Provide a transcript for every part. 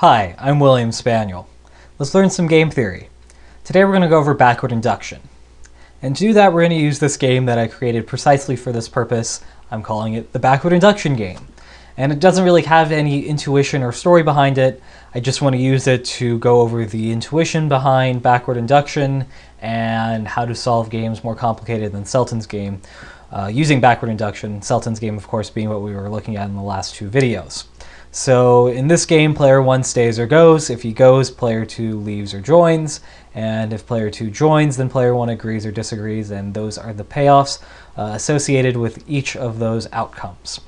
Hi, I'm William Spaniel. Let's learn some game theory. Today we're going to go over backward induction. And to do that, we're going to use this game that I created precisely for this purpose. I'm calling it the backward induction game. And it doesn't really have any intuition or story behind it. I just want to use it to go over the intuition behind backward induction and how to solve games more complicated than Selten's game uh, using backward induction. Selten's game, of course, being what we were looking at in the last two videos. So in this game, player one stays or goes. If he goes, player two leaves or joins. And if player two joins, then player one agrees or disagrees. And those are the payoffs uh, associated with each of those outcomes.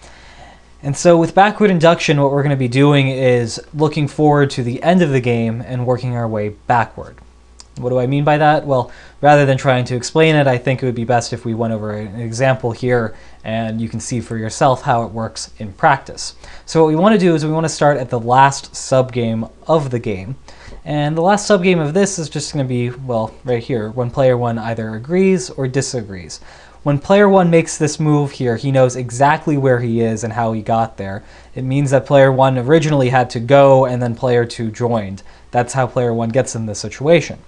And so with backward induction, what we're going to be doing is looking forward to the end of the game and working our way backward. What do I mean by that? Well, rather than trying to explain it, I think it would be best if we went over an example here and you can see for yourself how it works in practice. So what we want to do is we want to start at the last subgame of the game. And the last subgame of this is just going to be, well, right here, when player one either agrees or disagrees. When player one makes this move here, he knows exactly where he is and how he got there. It means that player one originally had to go and then player two joined. That's how player one gets in this situation.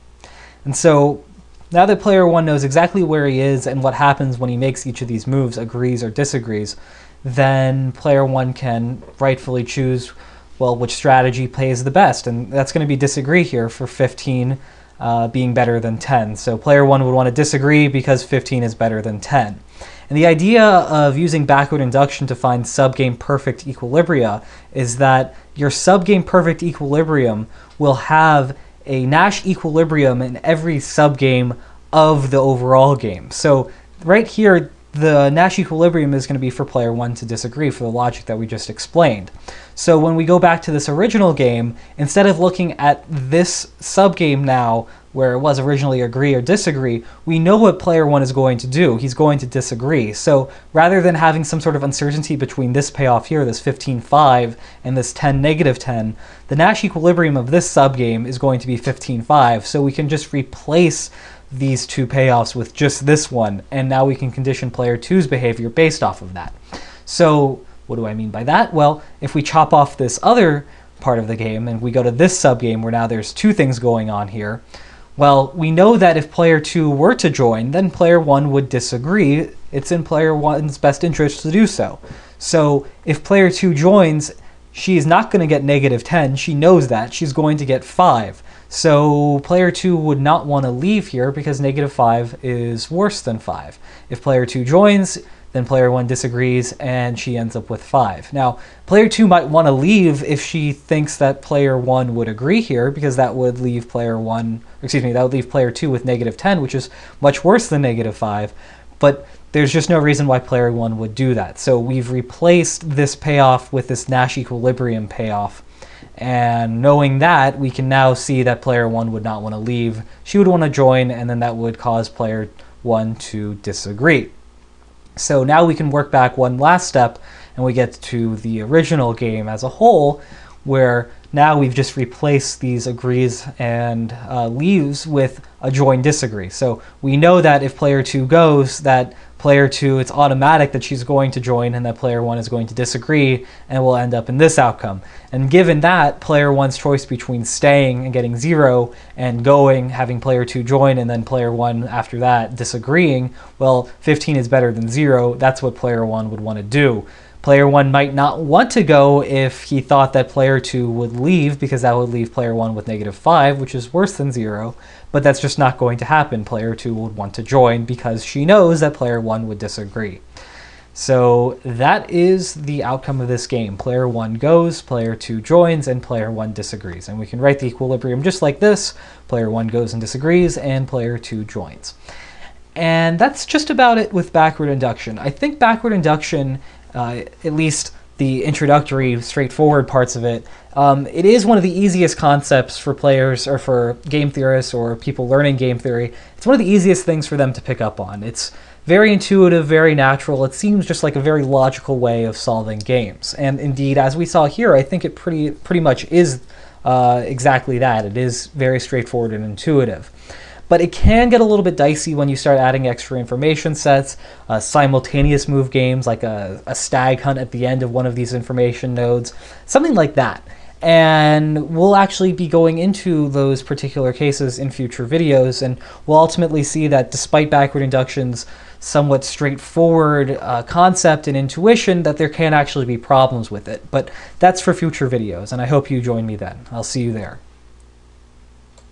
And so now that player one knows exactly where he is and what happens when he makes each of these moves, agrees or disagrees, then player one can rightfully choose, well, which strategy plays the best. And that's going to be disagree here for 15 uh, being better than 10. So player one would want to disagree because 15 is better than 10. And the idea of using backward induction to find subgame perfect equilibria is that your subgame perfect equilibrium will have a Nash equilibrium in every subgame of the overall game. So right here, the Nash equilibrium is going to be for player one to disagree for the logic that we just explained. So when we go back to this original game, instead of looking at this subgame now, where it was originally agree or disagree, we know what player one is going to do. He's going to disagree. So rather than having some sort of uncertainty between this payoff here, this 15-5, and this 10 negative 10, the Nash equilibrium of this subgame is going to be 15-5. So we can just replace these two payoffs with just this one, and now we can condition player two's behavior based off of that. So what do I mean by that? Well, if we chop off this other part of the game and we go to this subgame where now there's two things going on here, well, we know that if player 2 were to join, then player 1 would disagree. It's in player 1's best interest to do so. So if player 2 joins, she's not going to get negative 10. She knows that. She's going to get 5. So player 2 would not want to leave here because negative 5 is worse than 5. If player 2 joins, then player one disagrees and she ends up with five. Now, player two might want to leave if she thinks that player one would agree here because that would leave player one, excuse me, that would leave player two with negative 10, which is much worse than negative five. But there's just no reason why player one would do that. So we've replaced this payoff with this Nash equilibrium payoff. And knowing that, we can now see that player one would not want to leave. She would want to join, and then that would cause player one to disagree. So now we can work back one last step and we get to the original game as a whole, where now we've just replaced these agrees and uh, leaves with a join disagree. So we know that if player two goes, that player two, it's automatic that she's going to join and that player one is going to disagree and we'll end up in this outcome. And given that, player one's choice between staying and getting zero and going, having player two join, and then player one after that disagreeing, well, 15 is better than zero. That's what player one would want to do. Player one might not want to go if he thought that player two would leave because that would leave player one with negative five, which is worse than zero. But that's just not going to happen. Player two would want to join because she knows that player one would disagree. So that is the outcome of this game. Player one goes, player two joins, and player one disagrees. And we can write the equilibrium just like this. Player one goes and disagrees, and player two joins. And that's just about it with backward induction. I think backward induction uh, at least the introductory, straightforward parts of it. Um, it is one of the easiest concepts for players or for game theorists or people learning game theory. It's one of the easiest things for them to pick up on. It's very intuitive, very natural. It seems just like a very logical way of solving games. And indeed, as we saw here, I think it pretty pretty much is uh, exactly that. It is very straightforward and intuitive but it can get a little bit dicey when you start adding extra information sets, uh, simultaneous move games like a, a stag hunt at the end of one of these information nodes, something like that. and we'll actually be going into those particular cases in future videos and we'll ultimately see that despite backward induction's somewhat straightforward uh, concept and intuition that there can actually be problems with it. But that's for future videos and i hope you join me then. I'll see you there